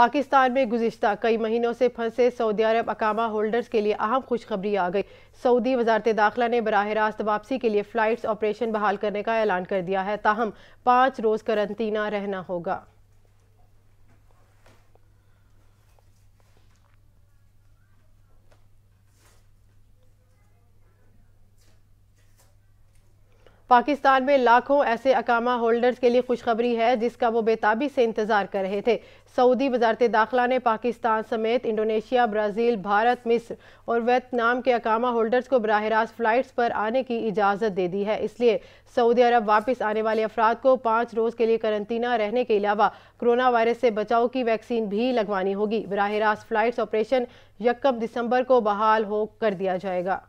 पाकिस्तान में गुजशत। कई महीनों से फंसे सऊदी अरब अकामा होल्डर्स के लिए अहम खुशखबरी आ गई। सऊदी वजारत दाखिला ने बरह रास्त वापसी के लिए फ़्लाइट्स ऑपरेशन बहाल करने का ऐलान कर दिया है। ताहम पाँच रोज़ करंतना रहना होगा। पाकिस्तान में लाखों ऐसे अकामा होल्डर्स के लिए खुशखबरी है, जिसका वो बेताबी से इंतज़ार कर रहे थे। सऊदी वजारत दाखिला ने पाकिस्तान समेत इंडोनेशिया, ब्राज़ील, भारत, मिस्र और वियतनाम के अकामा होल्डर्स को बरह रास्त फ़्लाइट्स पर आने की इजाज़त दे दी है। इसलिए सऊदी अरब वापस आने वाले अफराद को पाँच रोज़ के लिए करंतना रहने के अलावा कोरोना वायरस से बचाव की वैक्सीन भी लगवानी होगी। बरह रास्त फ़्लाइट्स ऑपरेशन यकम दिसंबर को बहाल हो कर दिया जाएगा।